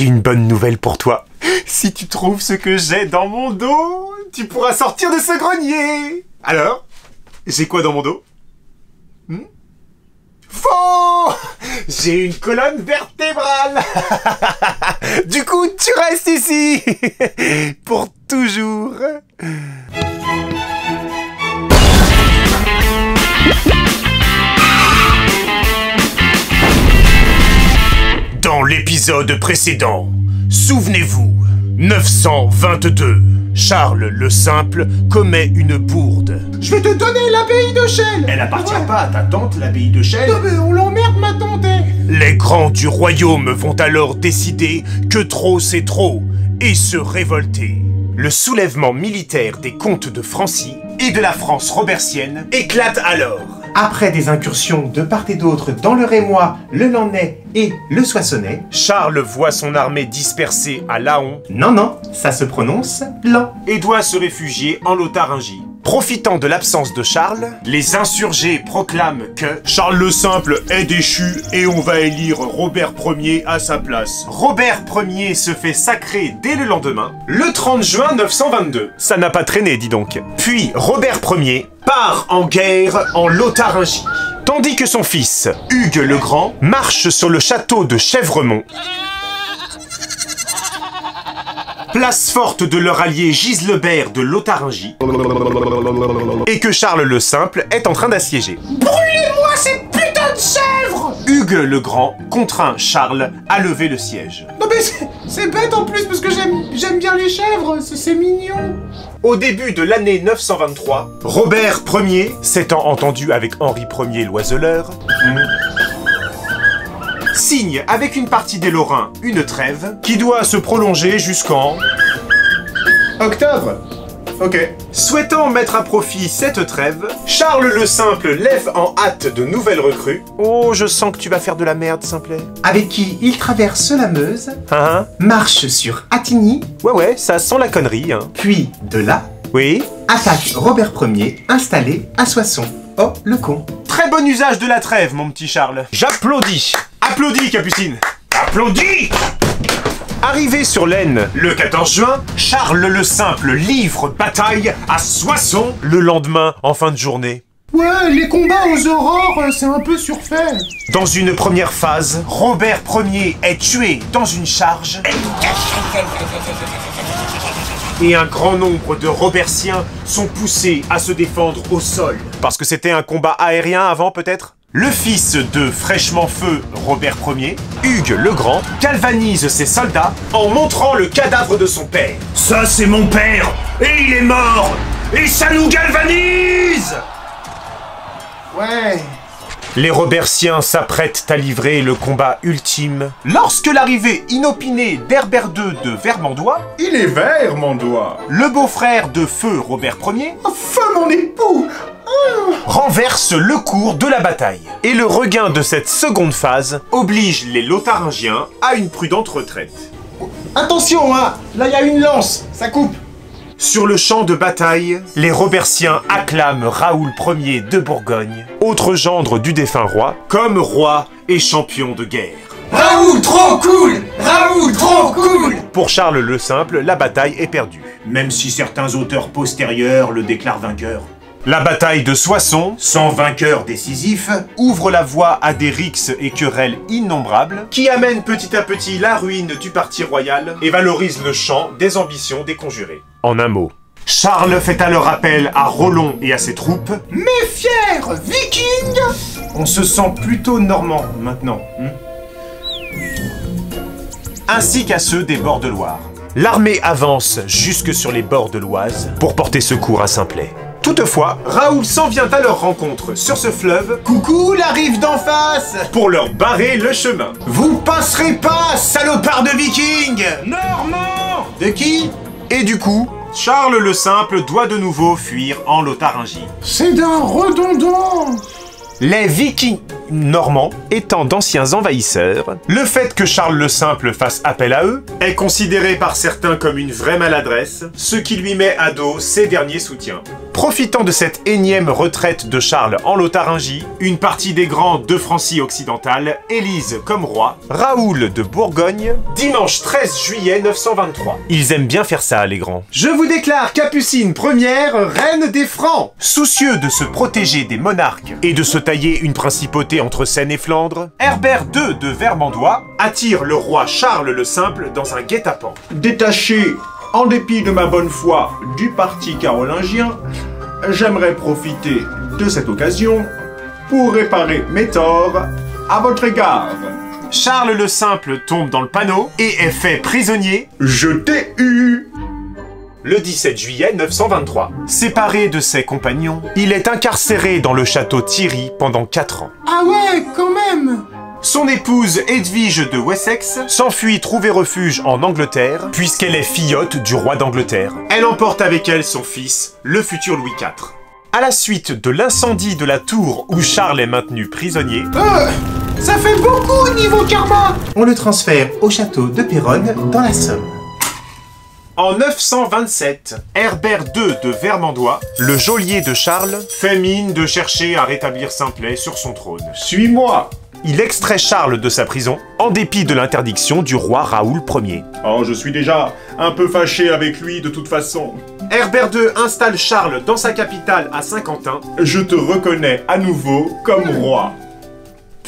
Une bonne nouvelle pour toi. Si tu trouves ce que j'ai dans mon dos, tu pourras sortir de ce grenier. Alors, j'ai quoi dans mon dos? Hmm? Faux! J'ai une colonne vertébrale. Du coup, tu restes ici. Pour l'épisode précédent, souvenez-vous, 922, Charles le Simple commet une bourde. Je vais te donner l'abbaye de Chelles Elle appartient pas à ta tante, l'abbaye de Chelles Non mais on l'emmerde ma tante hein. Les grands du royaume vont alors décider que trop c'est trop et se révolter. Le soulèvement militaire des comtes de Francie et de la France robertienne éclate alors. Après des incursions de part et d'autre dans le Rémois, le Landais et le Soissonnais, Charles voit son armée dispersée à Laon non non, ça se prononce Lan. et doit se réfugier en Lotharingie. Profitant de l'absence de Charles, les insurgés proclament que Charles le Simple est déchu et on va élire Robert Ier à sa place. Robert Ier se fait sacrer dès le lendemain, le 30 juin 922. Ça n'a pas traîné, dis donc. Puis Robert Ier part en guerre en Lotharingie. Tandis que son fils, Hugues le Grand, marche sur le château de Chèvremont place forte de leur allié Giselbert de Lotharingie, et que Charles le Simple est en train d'assiéger. Brûlez-moi ces putains de chèvres Hugues le Grand contraint Charles à lever le siège. Non mais c'est- bête en plus parce que j'aime bien les chèvres, c'est c'est mignon Au début de l'année 923, Robert Ier, s'étant entendu avec Henri Ier l'Oiseleur, signe avec une partie des Lorrains une trêve qui doit se prolonger jusqu'en Octobre Ok. Souhaitant mettre à profit cette trêve, Charles le Simple lève en hâte de nouvelles recrues. Oh, je sens que tu vas faire de la merde, Simplet. Avec qui il traverse la Meuse, Hein, hein marche sur Attigny, Ouais, ouais, ça sent la connerie, hein. puis de là, Oui attaque Robert Ier installé à Soissons. Oh, le con. Très bon usage de la trêve, mon petit Charles. J'applaudis. Applaudis, Capucine. Applaudis Arrivé sur l'Aisne le 14 juin, Charles le Simple livre bataille à Soissons le lendemain en fin de journée. Ouais, les combats aux aurores, euh, c'est un peu surfait. Dans une première phase, Robert Ier est tué dans une charge. Et un grand nombre de Robertiens sont poussés à se défendre au sol. Parce que c'était un combat aérien avant, peut-être? Le fils de fraîchement feu Robert Ier, Hugues le Grand, galvanise ses soldats en montrant le cadavre de son père. Ça, c'est mon père Et il est mort Et ça nous galvanise Ouais. Les Robertiens s'apprêtent à livrer le combat ultime lorsque l'arrivée inopinée d'Herbert II de Vermandois, Il est doigt. le beau-frère de feu Robert Ier, Feu mon époux renverse le cours de la bataille. Et le regain de cette seconde phase oblige les Lotharingiens à une prudente retraite. Attention hein Là y a une lance, ça coupe Sur le champ de bataille, les Robertiens acclament Raoul Ier de Bourgogne, autre gendre du défunt roi, comme roi et champion de guerre. Raoul, trop cool Raoul, trop cool Pour Charles le Simple, la bataille est perdue, même si certains auteurs postérieurs le déclarent vainqueur. La bataille de Soissons, sans vainqueur décisif, ouvre la voie à des rixes et querelles innombrables qui amènent petit à petit la ruine du parti royal et valorisent le champ des ambitions des conjurés. En un mot. Charles fait alors appel à Rollon et à ses troupes. Mes fiers vikings On se sent plutôt normand maintenant. hmm? Ainsi qu'à ceux des bords de Loire. L'armée avance jusque sur les bords de l'Oise pour porter secours à Simplet. Toutefois, Raoul s'en vient à leur rencontre sur ce fleuve Coucou la rive d'en face pour leur barrer le chemin. Vous passerez pas, salopard de vikings Normand De qui? Et du coup, Charles le Simple doit de nouveau fuir en Lotharingie. C'est d'un redondant Les Vikings normands étant d'anciens envahisseurs, le fait que Charles le Simple fasse appel à eux est considéré par certains comme une vraie maladresse, ce qui lui met à dos ses derniers soutiens. Profitant de cette énième retraite de Charles en Lotharingie, une partie des grands de Francie occidentale élisent comme roi Raoul de Bourgogne, dimanche 13 juillet 923. Ils aiment bien faire ça, les grands. Je vous déclare Capucine première, reine des Francs Soucieux de se protéger des monarques et de se tailler une principauté entre Seine et Flandre, Herbert II de Vermandois attire le roi Charles le Simple dans un guet-apens. Détaché, en dépit de ma bonne foi, du parti carolingien, j'aimerais profiter de cette occasion pour réparer mes torts à votre égard. Charles le Simple tombe dans le panneau et est fait prisonnier Je t'ai eu le 17 juillet 923. Séparé de ses compagnons, il est incarcéré dans le château Thierry pendant 4 ans. Ah ouais, quand même Son épouse Edwige de Wessex s'enfuit trouver refuge en Angleterre, puisqu'elle est fillotte du roi d'Angleterre. Elle emporte avec elle son fils, le futur Louis IV. À la suite de l'incendie de la tour où Charles est maintenu prisonnier, Euh, Ça fait beaucoup niveau karma On le transfère au château de Péronne dans la Somme. En 927, Herbert II de Vermandois, le geôlier de Charles, fait mine de chercher à rétablir Simplet sur son trône. Suis-moi Il extrait Charles de sa prison, en dépit de l'interdiction du roi Raoul Ier. Oh, je suis déjà un peu fâché avec lui de toute façon. Herbert II installe Charles dans sa capitale à Saint-Quentin, Je te reconnais à nouveau comme roi.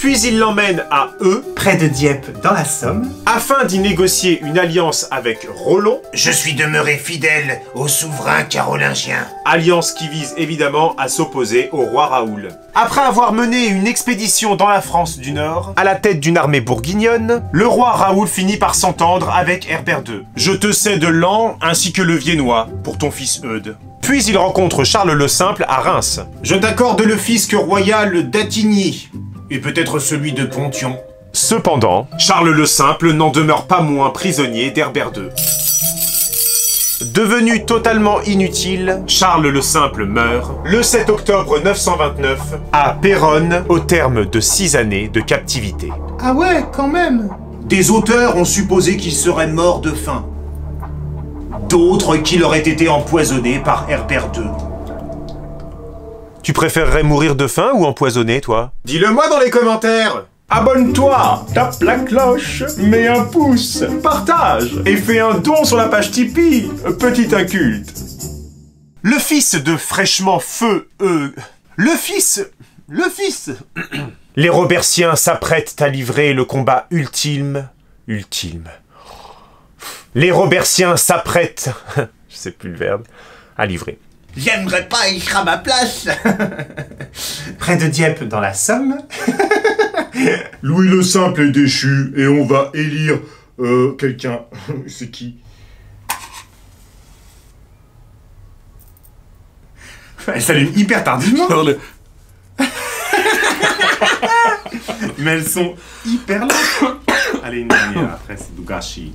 Puis il l'emmène à Eux, Près de Dieppe dans la Somme, afin d'y négocier une alliance avec Rollon, Je suis demeuré fidèle au souverain carolingien. alliance qui vise évidemment à s'opposer au roi Raoul. Après avoir mené une expédition dans la France du Nord, à la tête d'une armée bourguignonne, le roi Raoul finit par s'entendre avec Herbert II. Je te cède l'an ainsi que le Viennois pour ton fils Eudes. Puis il rencontre Charles le Simple à Reims. Je t'accorde le fisc royal d'Attigny, et peut-être celui de Pontion. Cependant, Charles le Simple n'en demeure pas moins prisonnier d'Herbert II. Devenu totalement inutile, Charles le Simple meurt le 7 octobre 929 à Péronne au terme de six années de captivité. Ah ouais, quand même Des auteurs ont supposé qu'il serait mort de faim. D'autres qu'il aurait été empoisonné par Herbert II. Tu préférerais mourir de faim ou empoisonné, toi? Dis-le-moi dans les commentaires Abonne-toi, tape la cloche, mets un pouce, partage et fais un don sur la page Tipeee, petit inculte. Le fils de fraîchement feu, euh, le fils, le fils. Les Robertiens s'apprêtent à livrer le combat ultime, ultime. Les Robertiens s'apprêtent, je sais plus le verbe, à livrer. J'aimerais pas être à ma place. près de Dieppe dans la Somme, Louis le Simple est déchu et on va élire euh, quelqu'un. C'est qui? Elle s'allume hyper tardivement, le- mais elles sont hyper longues. Allez, une dernière, après c'est Dougashi.